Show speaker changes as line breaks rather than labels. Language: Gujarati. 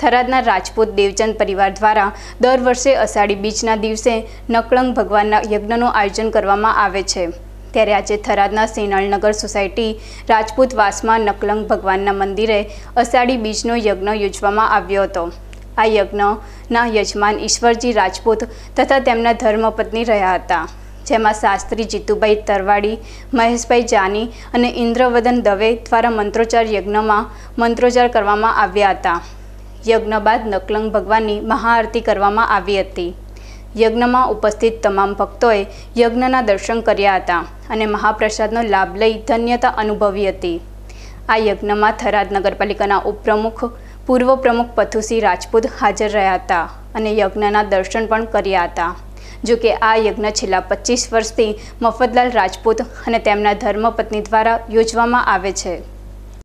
થરાદના રાજપૂત દેવચંદ પરિવાર દ્વારા દર વર્ષે અષાઢી બીજના દિવસે નકળંગ ભગવાનના યજ્ઞનું આયોજન કરવામાં આવે છે. ત્યારે આજે થરાદના સેનાળનગર સોસાયટી રાજપૂત વાસમાં નકલંગ ભગવાનના મંદિરે અષાઢી બીજનો યજ્ઞ યોજવામાં આવ્યો હતો. આ યજ્ઞના યજમાન ઈશ્વરજી રાજપૂત તથા તેમના ધર્મપત્ની રહ્યા હતા. જેમાં શાસ્ત્રી જીતુભાઈ તરવાડી, મહેશભાઈ જાની અને ઇન્દ્રવદન દવે દ્વારા મંત્રોચ્ચાર યજ્ઞમાં મંત્રોચ્ચાર કરવામાં આવ્યા હતા. યજ્ઞ બાદ નકલંગ ભગવાનની મહાઆરતી કરવામાં આવી હતી. યજ્ઞમાં ઉપસ્થિત તમામ ભક્તોએ યજ્ઞના દર્શન કર્યા હતા અને મહાપ્રસાદનો લાભ લઈ ધન્યતા અનુભવી હતી. આ યજ્ઞમાં થરાદ નગરપાલિકાના ઉપપ્રમુખ, પૂર્વ પ્રમુખ પથુસિંહ રાજપૂત હાજર રહ્યા હતા અને યજ્ઞના દર્શન પણ કર્યા હતા. જો કે આ યજ્ઞ છેલ્લા પચીસ વર્ષથી મફતલાલ રાજપૂત અને તેમના ધર્મપત્ની દ્વારા યોજવામાં આવે છે.